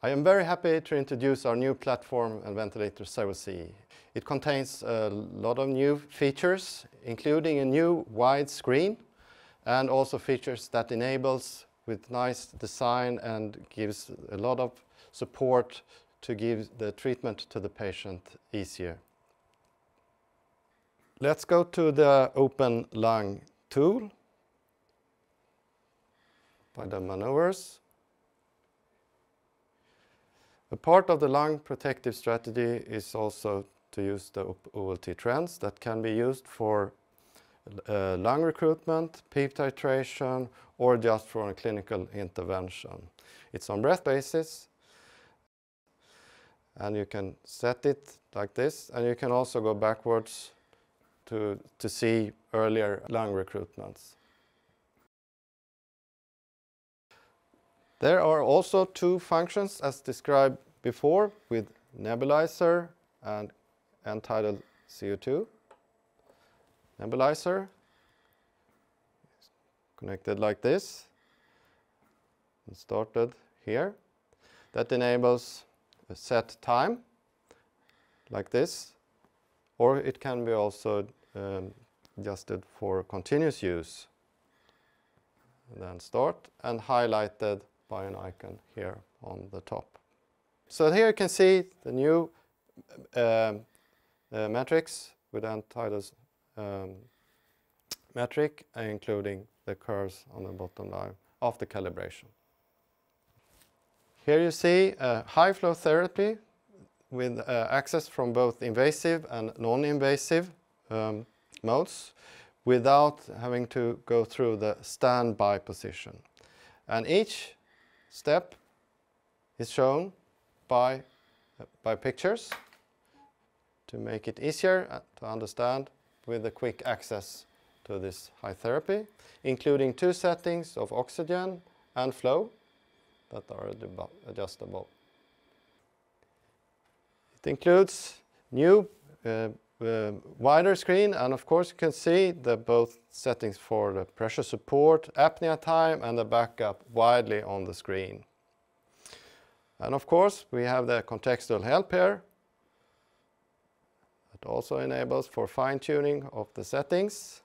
I am very happy to introduce our new platform and ventilator Servo-c. It contains a lot of new features, including a new wide screen and also features that enables with nice design and gives a lot of support to give the treatment to the patient easier. Let's go to the open lung tool by the maneuvers. A part of the lung protective strategy is also to use the OLT trends that can be used for uh, lung recruitment, PEEP titration, or just for a clinical intervention. It's on breath basis, and you can set it like this, and you can also go backwards to, to see earlier lung recruitments. There are also two functions as described before with nebulizer and end-tidal CO2. Nebulizer connected like this and started here. That enables a set time like this or it can be also um, adjusted for continuous use. And then start and highlighted by an icon here on the top. So here you can see the new um, uh, metrics with end-tidal um, metric, including the curves on the bottom line of the calibration. Here you see a high flow therapy with uh, access from both invasive and non-invasive um, modes without having to go through the standby position. And each step is shown by, uh, by pictures to make it easier uh, to understand with a quick access to this high therapy, including two settings of oxygen and flow that are adjustable. It includes new uh, Um, wider screen and of course you can see the both settings for the pressure support, apnea time and the backup widely on the screen. And of course we have the contextual help here that also enables for fine tuning of the settings.